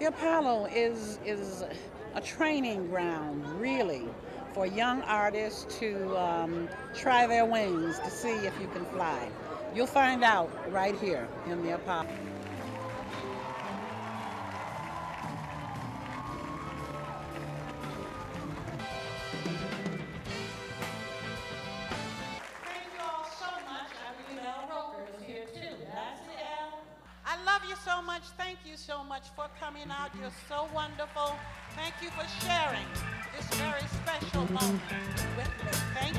The Apollo is is a training ground, really, for young artists to um, try their wings to see if you can fly. You'll find out right here in the Apollo. Love you so much. Thank you so much for coming out. You're so wonderful. Thank you for sharing this very special moment with me. Thank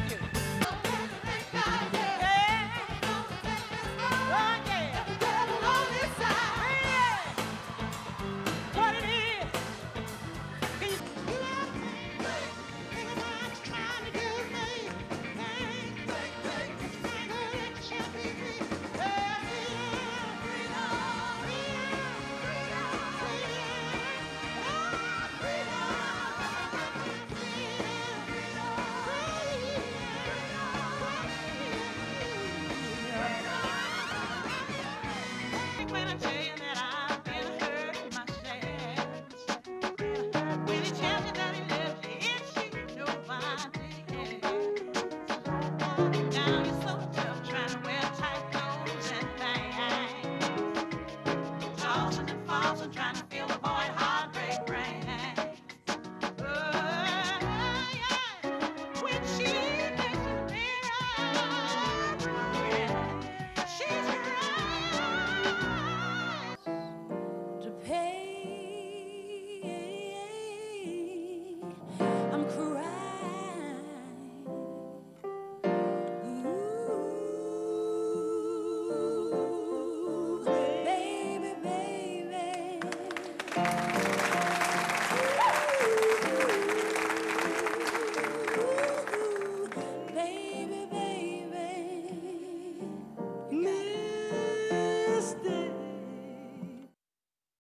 啊